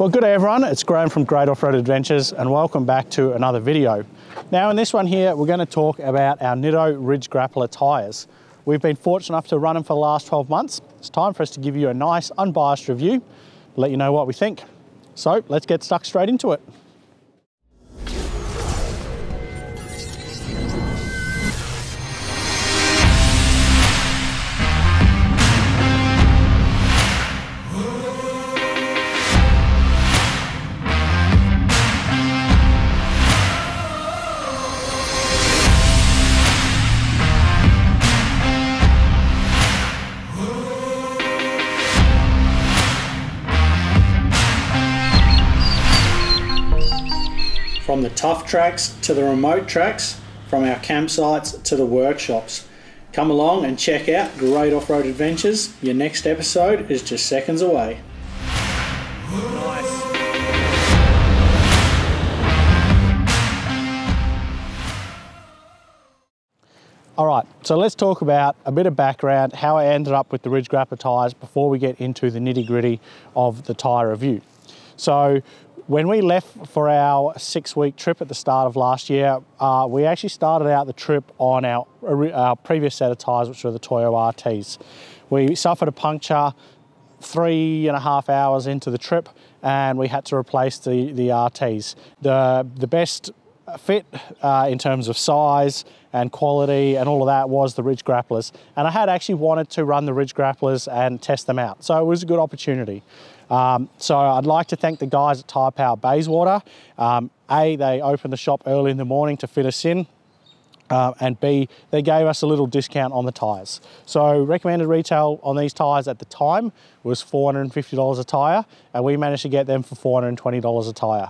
Well, good day everyone, it's Graham from Great Off-Road Adventures and welcome back to another video. Now in this one here, we're going to talk about our Nitto Ridge Grappler tyres. We've been fortunate enough to run them for the last 12 months. It's time for us to give you a nice unbiased review, let you know what we think. So let's get stuck straight into it. From the tough tracks to the remote tracks, from our campsites to the workshops. Come along and check out Great Off-Road Adventures. Your next episode is just seconds away. All right, so let's talk about a bit of background, how I ended up with the Ridge Grappler tyres before we get into the nitty gritty of the tyre review. So when we left for our six week trip at the start of last year, uh, we actually started out the trip on our, our previous set of tyres, which were the Toyo RTs. We suffered a puncture three and a half hours into the trip and we had to replace the, the RTs. The, the best fit uh, in terms of size and quality and all of that was the Ridge Grapplers. And I had actually wanted to run the Ridge Grapplers and test them out. So it was a good opportunity. Um, so I'd like to thank the guys at Tyre Power Bayswater. Um, a, they opened the shop early in the morning to fit us in. Uh, and B, they gave us a little discount on the tyres. So recommended retail on these tyres at the time was $450 a tyre, and we managed to get them for $420 a tyre.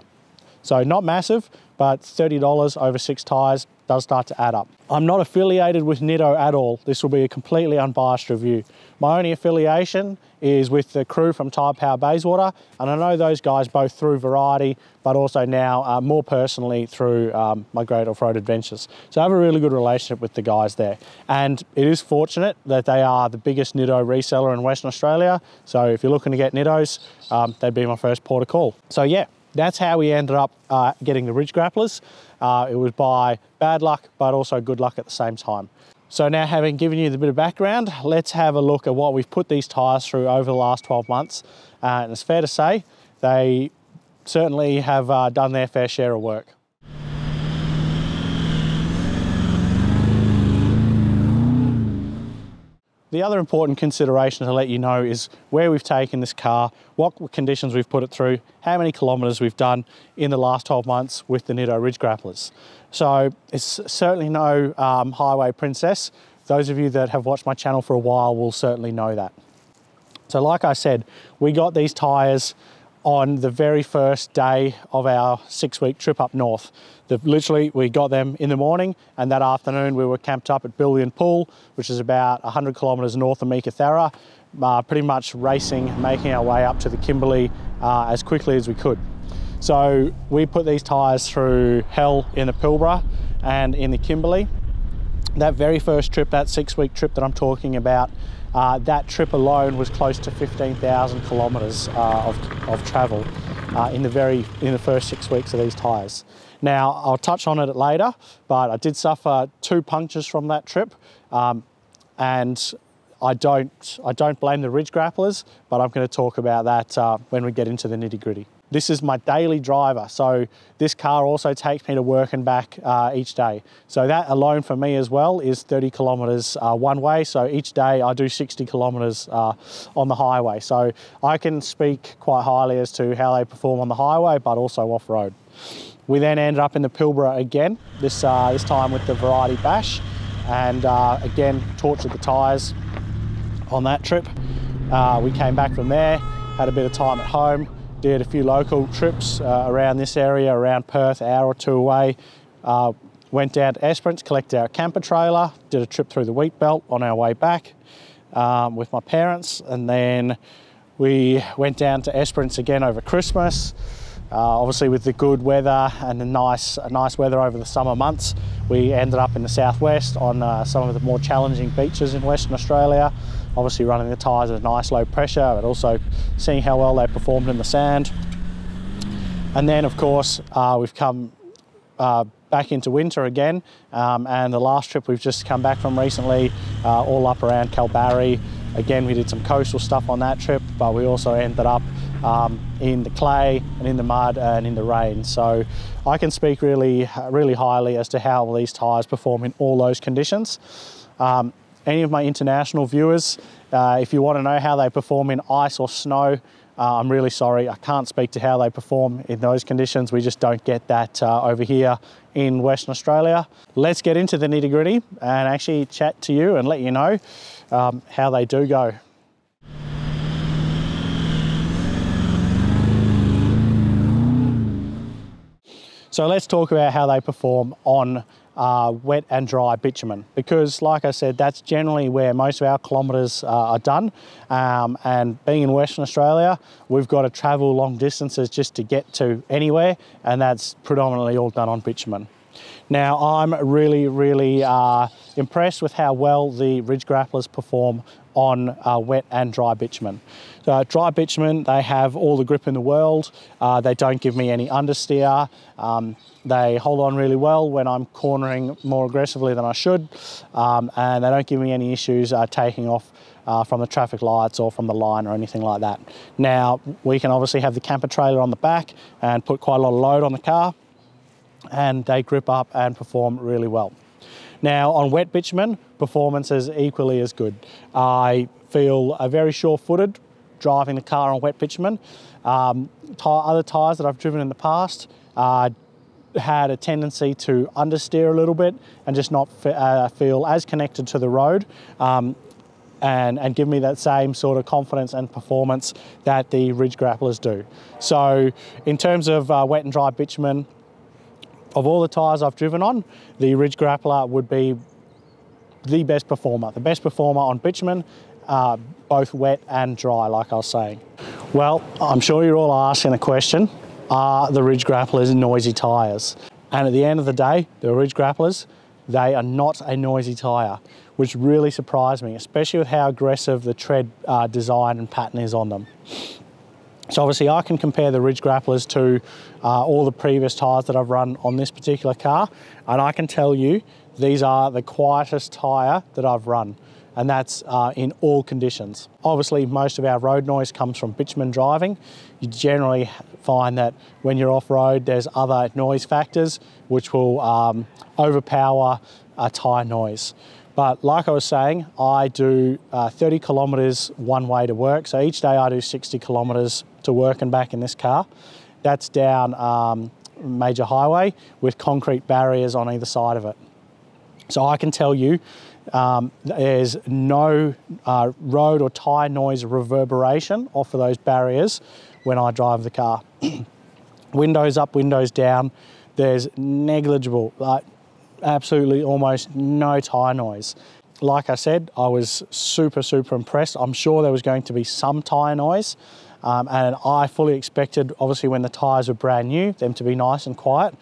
So not massive, but $30 over six tyres does start to add up. I'm not affiliated with Nitto at all. This will be a completely unbiased review. My only affiliation is with the crew from Tyre Power Bayswater, and I know those guys both through Variety, but also now uh, more personally through um, my Great Off-Road Adventures. So I have a really good relationship with the guys there. And it is fortunate that they are the biggest Nitto reseller in Western Australia. So if you're looking to get Nittos, um, they'd be my first port of call. So yeah, that's how we ended up uh, getting the ridge grapplers. Uh, it was by bad luck, but also good luck at the same time. So now having given you the bit of background, let's have a look at what we've put these tyres through over the last 12 months. Uh, and it's fair to say, they certainly have uh, done their fair share of work. The other important consideration to let you know is where we've taken this car, what conditions we've put it through, how many kilometres we've done in the last 12 months with the Nitto Ridge Grapplers. So it's certainly no um, highway princess. Those of you that have watched my channel for a while will certainly know that. So like I said, we got these tyres on the very first day of our six week trip up north. The, literally, we got them in the morning and that afternoon we were camped up at Billion Pool, which is about 100 kilometres north of Meekatharra, uh, pretty much racing, making our way up to the Kimberley uh, as quickly as we could. So we put these tyres through hell in the Pilbara and in the Kimberley. That very first trip, that six week trip that I'm talking about, uh, that trip alone was close to 15,000 kilometres uh, of, of travel uh, in the very in the first six weeks of these tyres. Now I'll touch on it later, but I did suffer two punctures from that trip, um, and I don't I don't blame the ridge grapplers, but I'm going to talk about that uh, when we get into the nitty gritty. This is my daily driver. So this car also takes me to work and back uh, each day. So that alone for me as well is 30 kilometers uh, one way. So each day I do 60 kilometers uh, on the highway. So I can speak quite highly as to how they perform on the highway, but also off-road. We then ended up in the Pilbara again, this, uh, this time with the Variety Bash. And uh, again, tortured the tyres on that trip. Uh, we came back from there, had a bit of time at home, did a few local trips uh, around this area, around Perth, hour or two away. Uh, went down to Esperance, collected our camper trailer, did a trip through the wheat belt on our way back um, with my parents, and then we went down to Esperance again over Christmas. Uh, obviously, with the good weather and the nice, nice weather over the summer months, we ended up in the southwest on uh, some of the more challenging beaches in Western Australia obviously running the tyres at a nice low pressure, but also seeing how well they performed in the sand. And then, of course, uh, we've come uh, back into winter again. Um, and the last trip we've just come back from recently, uh, all up around Kalbarri. Again, we did some coastal stuff on that trip, but we also ended up um, in the clay and in the mud and in the rain. So I can speak really, really highly as to how these tyres perform in all those conditions. Um, any of my international viewers, uh, if you want to know how they perform in ice or snow, uh, I'm really sorry, I can't speak to how they perform in those conditions. We just don't get that uh, over here in Western Australia. Let's get into the nitty gritty and actually chat to you and let you know um, how they do go. So let's talk about how they perform on uh, wet and dry bitumen because like I said that's generally where most of our kilometres uh, are done um, and being in Western Australia we've got to travel long distances just to get to anywhere and that's predominantly all done on bitumen. Now I'm really really uh, impressed with how well the ridge grapplers perform on uh, wet and dry bitumen. Dry bitumen, they have all the grip in the world. Uh, they don't give me any understeer. Um, they hold on really well when I'm cornering more aggressively than I should. Um, and they don't give me any issues uh, taking off uh, from the traffic lights or from the line or anything like that. Now, we can obviously have the camper trailer on the back and put quite a lot of load on the car and they grip up and perform really well. Now on wet bitumen, performance is equally as good. I feel very sure-footed driving the car on wet bitumen. Um, other tyres that I've driven in the past uh, had a tendency to understeer a little bit and just not uh, feel as connected to the road. Um, and, and, give me that same sort of confidence and performance that the ridge grapplers do. So in terms of uh, wet and dry bitumen, of all the tyres I've driven on, the Ridge Grappler would be the best performer, the best performer on bitumen, uh, both wet and dry, like I was saying. Well, I'm sure you're all asking the question, are the Ridge Grapplers noisy tyres? And at the end of the day, the Ridge Grapplers, they are not a noisy tyre, which really surprised me, especially with how aggressive the tread uh, design and pattern is on them. So obviously I can compare the Ridge Grapplers to uh, all the previous tyres that I've run on this particular car and I can tell you these are the quietest tyre that I've run and that's uh, in all conditions. Obviously most of our road noise comes from bitumen driving. You generally find that when you're off-road there's other noise factors which will um, overpower a tyre noise. But like I was saying, I do uh, 30 kilometres one way to work. So each day I do 60 kilometres to work and back in this car. That's down um, major highway with concrete barriers on either side of it. So I can tell you um, there's no uh, road or tyre noise reverberation off of those barriers when I drive the car. windows up, windows down, there's negligible, like absolutely almost no tyre noise. Like I said, I was super, super impressed. I'm sure there was going to be some tyre noise. Um, and I fully expected, obviously when the tyres were brand new, them to be nice and quiet.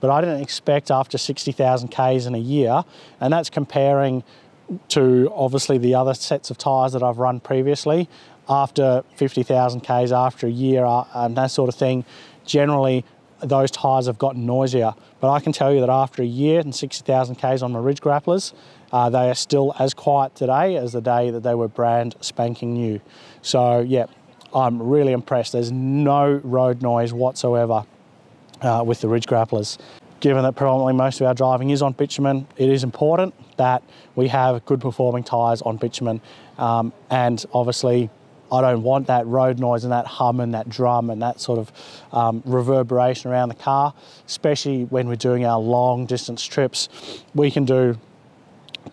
But I didn't expect after 60,000 Ks in a year, and that's comparing to obviously the other sets of tyres that I've run previously. After 50,000 Ks, after a year, uh, and that sort of thing, generally those tyres have gotten noisier. But I can tell you that after a year and 60,000 Ks on my Ridge Grapplers, uh, they are still as quiet today as the day that they were brand spanking new. So yeah, I'm really impressed. There's no road noise whatsoever uh, with the Ridge Grapplers. Given that predominantly most of our driving is on bitumen, it is important that we have good performing tyres on bitumen. Um, and obviously I don't want that road noise and that hum and that drum and that sort of um, reverberation around the car, especially when we're doing our long distance trips. We can do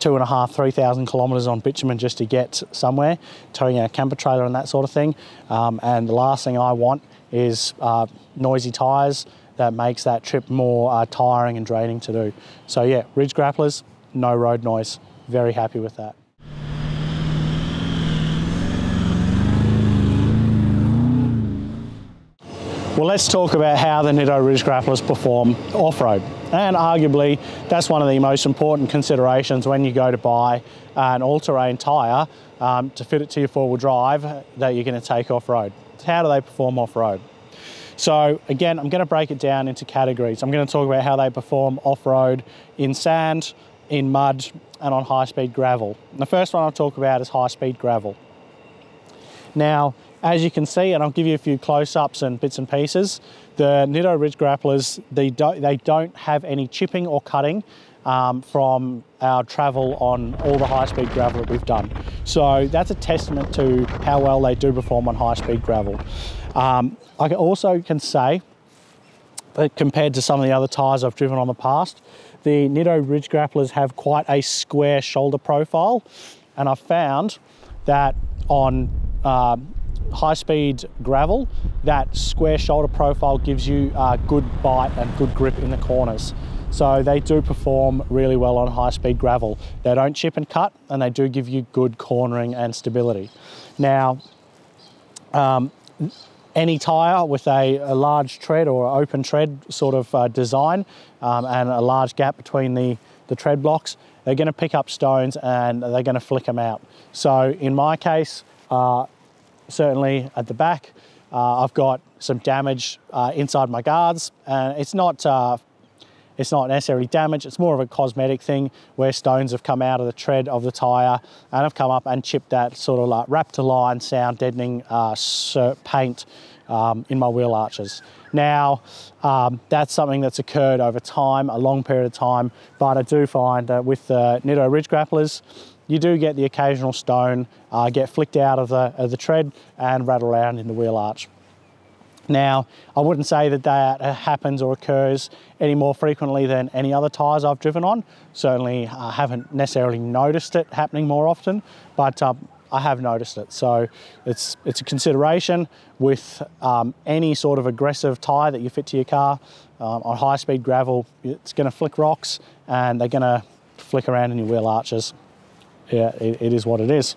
two and a half, three thousand kilometres on bitumen just to get somewhere, towing a camper trailer and that sort of thing. Um, and the last thing I want is uh, noisy tyres that makes that trip more uh, tiring and draining to do. So yeah, ridge grapplers, no road noise. Very happy with that. Well, let's talk about how the Nitto Ridge Grapplers perform off-road. And arguably, that's one of the most important considerations when you go to buy an all-terrain tyre um, to fit it to your four-wheel drive that you're going to take off-road. How do they perform off-road? So again, I'm going to break it down into categories. I'm going to talk about how they perform off-road in sand, in mud, and on high-speed gravel. And the first one I'll talk about is high-speed gravel. Now, as you can see, and I'll give you a few close-ups and bits and pieces, the Nitto Ridge Grapplers, they don't, they don't have any chipping or cutting um, from our travel on all the high-speed gravel that we've done. So that's a testament to how well they do perform on high-speed gravel. Um, I also can say that compared to some of the other tyres I've driven on the past, the Nitto Ridge Grapplers have quite a square shoulder profile, and I've found that on uh, high speed gravel, that square shoulder profile gives you a good bite and good grip in the corners. So they do perform really well on high speed gravel. They don't chip and cut and they do give you good cornering and stability. Now, um, any tyre with a, a, large tread or open tread sort of uh, design um, and a large gap between the, the tread blocks, they're going to pick up stones and they're going to flick them out. So in my case, uh, certainly at the back. Uh, I've got some damage uh, inside my guards and it's not uh, it's not necessarily damage, it's more of a cosmetic thing where stones have come out of the tread of the tyre and have come up and chipped that sort of like raptor line sound deadening uh, paint um, in my wheel arches. Now, um, that's something that's occurred over time, a long period of time, but I do find that with the Nitto Ridge Grapplers, you do get the occasional stone uh, get flicked out of the, of the tread and rattle around in the wheel arch. Now, I wouldn't say that that happens or occurs any more frequently than any other tyres I've driven on. Certainly, I haven't necessarily noticed it happening more often, but um, I have noticed it. So it's, it's a consideration with um, any sort of aggressive tyre that you fit to your car. Um, on high speed gravel, it's going to flick rocks and they're going to flick around in your wheel arches yeah, it, it is what it is.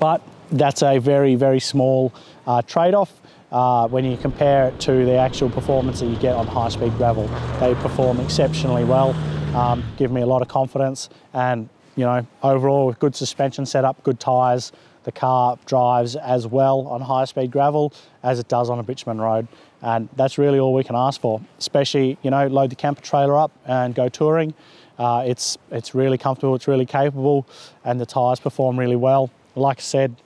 But that's a very, very small uh, trade-off uh, when you compare it to the actual performance that you get on high-speed gravel. They perform exceptionally well, um, give me a lot of confidence, and you know, overall with good suspension setup, good tyres, the car drives as well on high-speed gravel as it does on a bitumen road. And that's really all we can ask for, especially, you know, load the camper trailer up and go touring. Uh, it's, it's really comfortable, it's really capable, and the tyres perform really well. Like I said,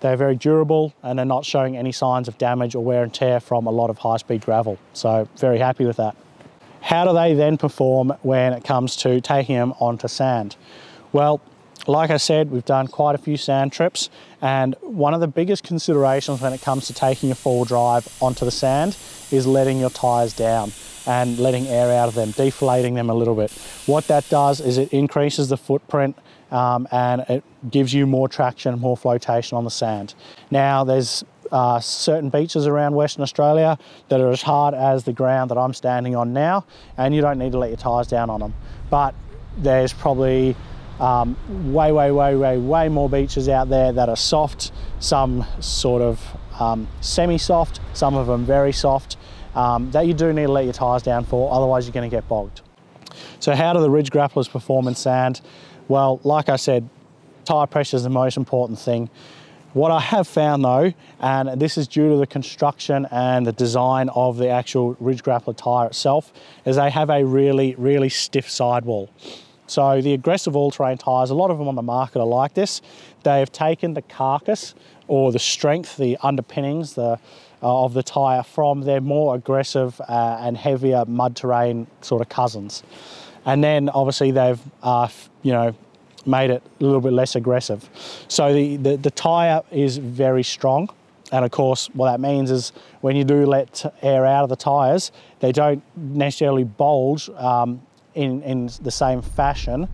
they're very durable and they're not showing any signs of damage or wear and tear from a lot of high-speed gravel. So very happy with that. How do they then perform when it comes to taking them onto sand? Well, like I said, we've done quite a few sand trips and one of the biggest considerations when it comes to taking a four drive onto the sand is letting your tyres down and letting air out of them, deflating them a little bit. What that does is it increases the footprint um, and it gives you more traction, more flotation on the sand. Now there's uh, certain beaches around Western Australia that are as hard as the ground that I'm standing on now and you don't need to let your tyres down on them. But there's probably um, way, way, way, way, way more beaches out there that are soft, some sort of um, semi-soft, some of them very soft, um, that you do need to let your tyres down for, otherwise you're going to get bogged. So how do the ridge grapplers perform in sand? Well, like I said, tyre pressure is the most important thing. What I have found though, and this is due to the construction and the design of the actual ridge grappler tyre itself, is they have a really, really stiff sidewall. So the aggressive all-terrain tyres, a lot of them on the market are like this. They have taken the carcass or the strength, the underpinnings, the uh, of the tyre from their more aggressive uh, and heavier mud terrain sort of cousins. And then obviously they've, uh, you know, made it a little bit less aggressive. So the, the, the tyre is very strong. And of course, what that means is when you do let air out of the tyres, they don't necessarily bulge um, in, in the same fashion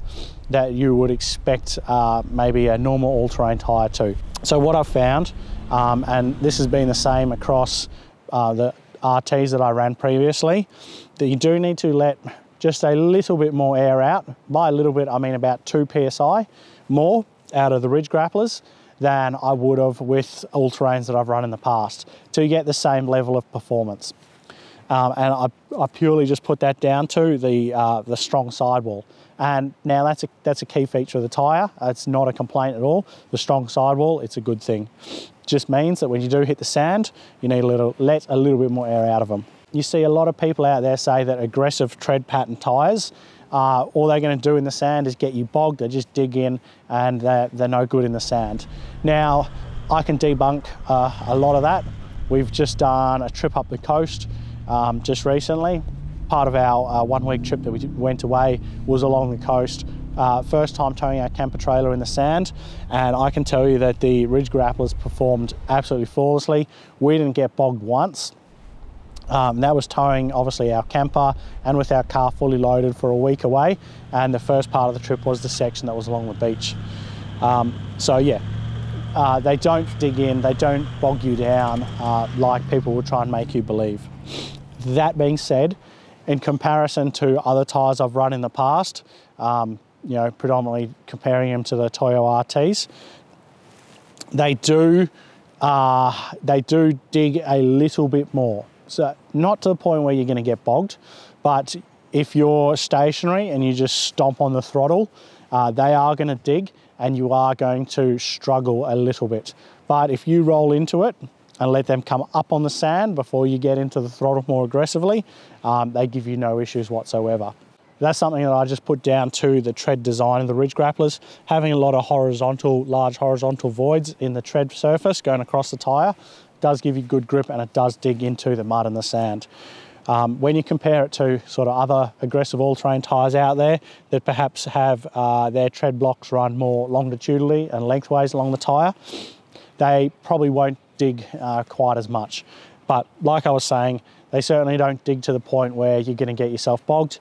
that you would expect uh, maybe a normal all-terrain tyre to. So what I've found um, and this has been the same across uh, the RTs that I ran previously, that you do need to let just a little bit more air out. By a little bit, I mean about 2 psi more out of the ridge grapplers than I would have with all-terrains that I've run in the past to get the same level of performance. Um, and I, I, purely just put that down to the, uh, the strong sidewall. And now that's a, that's a key feature of the tyre. It's not a complaint at all. The strong sidewall, it's a good thing. Just means that when you do hit the sand, you need a little, let a little bit more air out of them. You see a lot of people out there say that aggressive tread pattern tyres, uh, all they're going to do in the sand is get you bogged. They just dig in and they're, they're no good in the sand. Now, I can debunk uh, a lot of that. We've just done a trip up the coast um, just recently. Part of our uh, one week trip that we went away was along the coast. Uh, first time towing our camper trailer in the sand, and I can tell you that the ridge grapplers performed absolutely flawlessly. We didn't get bogged once. Um, that was towing obviously our camper and with our car fully loaded for a week away and the first part of the trip was the section that was along the beach. Um, so yeah, uh, they don't dig in, they don't bog you down uh, like people will try and make you believe. That being said, in comparison to other tyres I've run in the past, um, you know, predominantly comparing them to the Toyo RTs, they do, uh, they do dig a little bit more. So not to the point where you're going to get bogged, but if you're stationary and you just stomp on the throttle, uh, they are going to dig and you are going to struggle a little bit. But if you roll into it and let them come up on the sand before you get into the throttle more aggressively, um, they give you no issues whatsoever. That's something that I just put down to the tread design of the ridge grapplers, having a lot of horizontal, large horizontal voids in the tread surface going across the tyre does give you good grip and it does dig into the mud and the sand. Um, when you compare it to sort of other aggressive all-terrain tyres out there that perhaps have uh, their tread blocks run more longitudinally and lengthways along the tyre, they probably won't dig uh, quite as much. But like I was saying, they certainly don't dig to the point where you're going to get yourself bogged.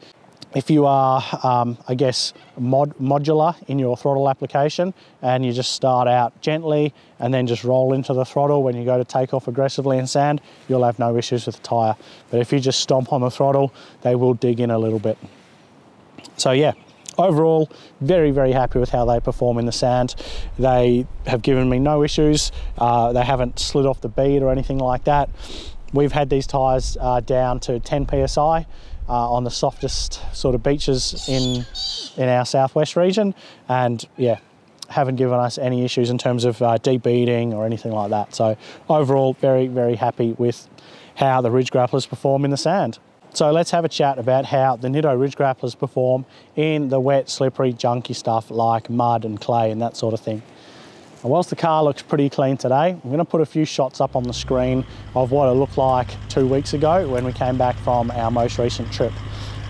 If you are, um, I guess, mod modular in your throttle application and you just start out gently and then just roll into the throttle when you go to take off aggressively in sand, you'll have no issues with the tyre. But if you just stomp on the throttle, they will dig in a little bit. So yeah, overall, very, very happy with how they perform in the sand. They have given me no issues. Uh, they haven't slid off the bead or anything like that. We've had these tyres uh, down to 10 PSI uh, on the softest sort of beaches in in our southwest region, and yeah, haven't given us any issues in terms of uh, de-beading or anything like that. So overall, very very happy with how the ridge grapplers perform in the sand. So let's have a chat about how the Nitto ridge grapplers perform in the wet, slippery, junky stuff like mud and clay and that sort of thing. And whilst the car looks pretty clean today, I'm going to put a few shots up on the screen of what it looked like two weeks ago when we came back from our most recent trip.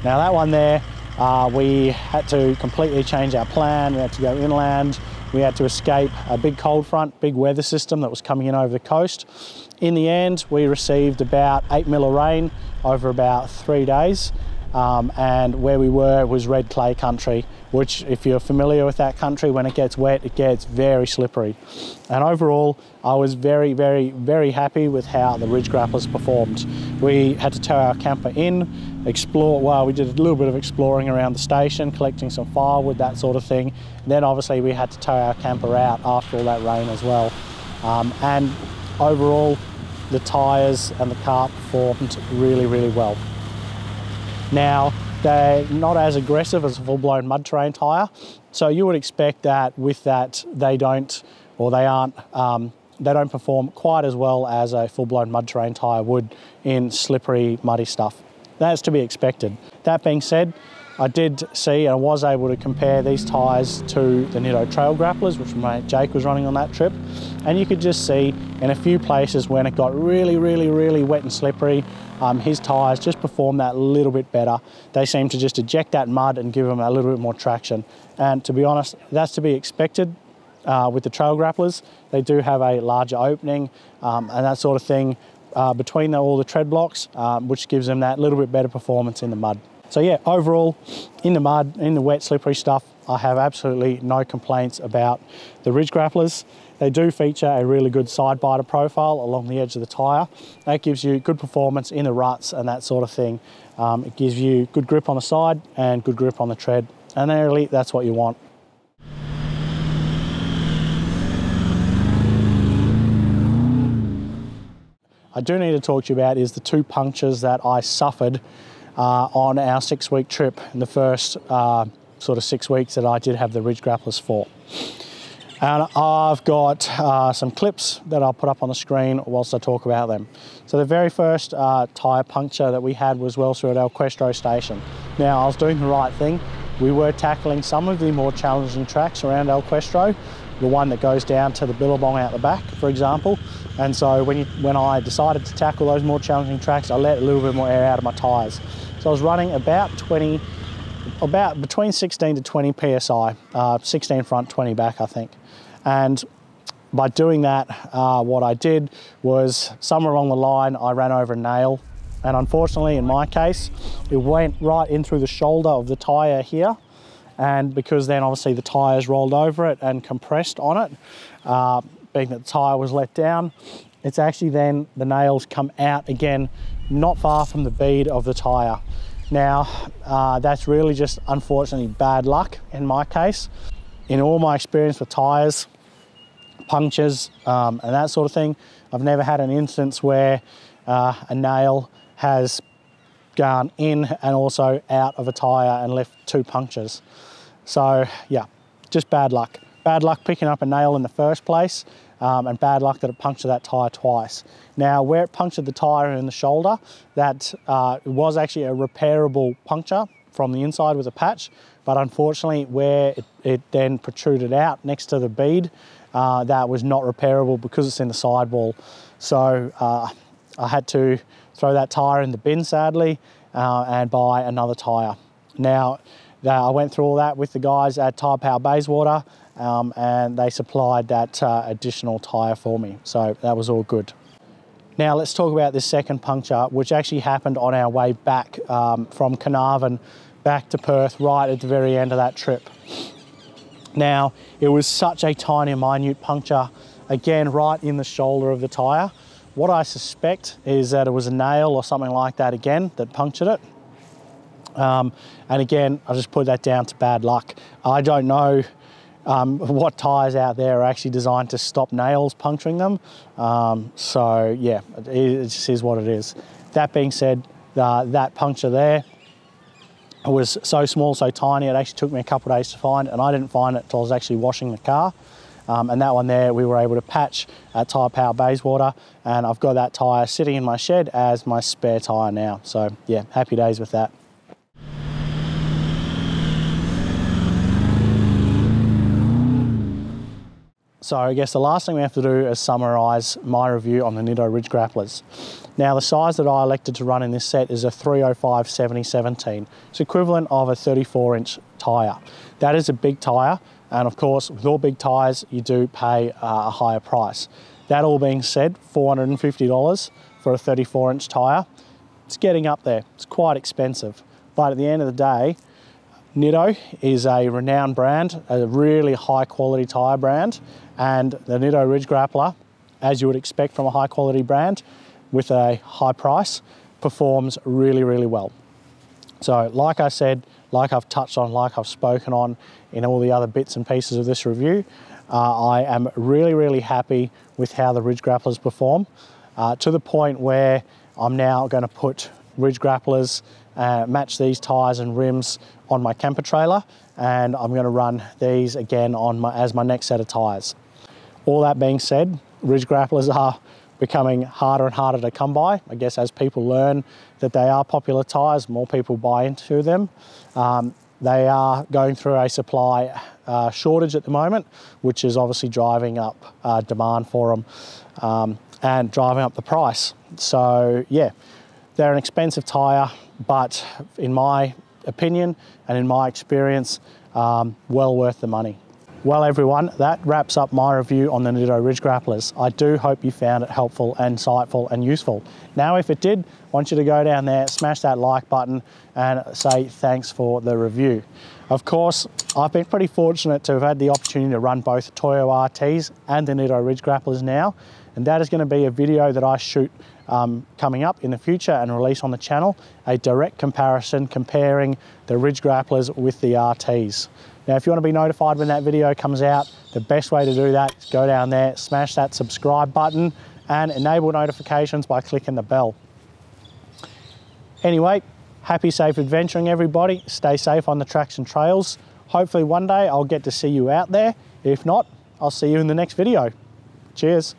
Now that one there, uh, we had to completely change our plan. We had to go inland. We had to escape a big cold front, big weather system that was coming in over the coast. In the end, we received about eight mil of rain over about three days. Um, and where we were was red clay country, which if you're familiar with that country, when it gets wet, it gets very slippery. And overall, I was very, very, very happy with how the ridge grapplers performed. We had to tow our camper in, explore, well, we did a little bit of exploring around the station, collecting some firewood, that sort of thing. And then obviously we had to tow our camper out after all that rain as well. Um, and overall, the tyres and the car performed really, really well. Now, they're not as aggressive as a full-blown mud terrain tyre, so you would expect that with that they don't, or they aren't, um, they don't perform quite as well as a full-blown mud terrain tyre would in slippery, muddy stuff. That's to be expected. That being said, I did see and I was able to compare these tyres to the Nitto Trail Grapplers, which my Jake was running on that trip. And you could just see in a few places when it got really, really, really wet and slippery, um, his tyres just performed that little bit better. They seem to just eject that mud and give them a little bit more traction. And to be honest, that's to be expected uh, with the Trail Grapplers. They do have a larger opening um, and that sort of thing uh, between all the tread blocks, um, which gives them that little bit better performance in the mud. So yeah, overall, in the mud, in the wet, slippery stuff, I have absolutely no complaints about the ridge grapplers. They do feature a really good side biter profile along the edge of the tyre. That gives you good performance in the ruts and that sort of thing. Um, it gives you good grip on the side and good grip on the tread. And really, that's what you want. I do need to talk to you about is the two punctures that I suffered on our six week trip in the first uh, sort of six weeks that I did have the ridge grapplers for. And I've got uh, some clips that I'll put up on the screen whilst I talk about them. So the very first uh, tyre puncture that we had was well through at El Questro station. Now I was doing the right thing. We were tackling some of the more challenging tracks around El Questro, the one that goes down to the Billabong out the back, for example. And so when, you, when I decided to tackle those more challenging tracks, I let a little bit more air out of my tyres. So I was running about 20, about between 16 to 20 PSI, uh, 16 front, 20 back, I think. And by doing that, uh, what I did was somewhere along the line, I ran over a nail. And unfortunately, in my case, it went right in through the shoulder of the tyre here. And because then obviously the tyres rolled over it and compressed on it, uh, being that the tyre was let down, it's actually then the nails come out again, not far from the bead of the tyre. Now, uh, that's really just unfortunately bad luck in my case. In all my experience with tyres, punctures um, and that sort of thing, I've never had an instance where uh, a nail has gone in and also out of a tyre and left two punctures. So yeah, just bad luck. Bad luck picking up a nail in the first place um, and bad luck that it punctured that tyre twice. Now where it punctured the tyre in the shoulder, that uh, was actually a repairable puncture from the inside with a patch, but unfortunately where it, it then protruded out next to the bead, uh, that was not repairable because it's in the sidewall. So uh, I had to throw that tyre in the bin sadly uh, and buy another tyre. Now I went through all that with the guys at Tyre Power Bayswater um, and they supplied that uh, additional tyre for me. So that was all good. Now let's talk about this second puncture, which actually happened on our way back um, from Carnarvon back to Perth, right at the very end of that trip. Now, it was such a tiny, minute puncture, again, right in the shoulder of the tyre. What I suspect is that it was a nail or something like that again that punctured it. Um, and again, I just put that down to bad luck. I don't know um, what tyres out there are actually designed to stop nails puncturing them. Um, so yeah, it, it, just is what it is. That being said, uh, that puncture there was so small, so tiny, it actually took me a couple of days to find, and I didn't find it until I was actually washing the car. Um, and that one there we were able to patch at Tyre Power Bayswater and I've got that tyre sitting in my shed as my spare tyre now. So yeah, happy days with that. So I guess the last thing we have to do is summarise my review on the Nitto Ridge Grapplers. Now the size that I elected to run in this set is a 305 70 17. It's equivalent of a 34 inch tyre. That is a big tyre and of course with all big tyres you do pay uh, a higher price. That all being said, $450 for a 34 inch tyre, it's getting up there. It's quite expensive. But at the end of the day, Nitto is a renowned brand, a really high quality tyre brand, and the Nitto Ridge Grappler, as you would expect from a high quality brand with a high price, performs really, really well. So like I said, like I've touched on, like I've spoken on in all the other bits and pieces of this review, uh, I am really, really happy with how the Ridge Grapplers perform uh, to the point where I'm now going to put Ridge Grapplers, uh, match these tyres and rims on my camper trailer and I'm going to run these again on my, as my next set of tyres. All that being said, ridge grapplers are becoming harder and harder to come by. I guess as people learn that they are popular tyres, more people buy into them. Um, they are going through a supply uh, shortage at the moment, which is obviously driving up uh, demand for them um, and driving up the price. So yeah, they're an expensive tyre, but in my opinion and in my experience, um, well worth the money. Well everyone, that wraps up my review on the Nitto Ridge Grapplers. I do hope you found it helpful, and insightful and useful. Now if it did, I want you to go down there, smash that like button and say thanks for the review. Of course, I've been pretty fortunate to have had the opportunity to run both Toyo RTs and the Nitto Ridge Grapplers now, and that is going to be a video that I shoot um, coming up in the future and release on the channel, a direct comparison comparing the Ridge Grapplers with the RTs. Now, if you want to be notified when that video comes out, the best way to do that is go down there, smash that subscribe button, and enable notifications by clicking the bell. Anyway, happy safe adventuring everybody. Stay safe on the tracks and trails. Hopefully one day I'll get to see you out there. If not, I'll see you in the next video. Cheers.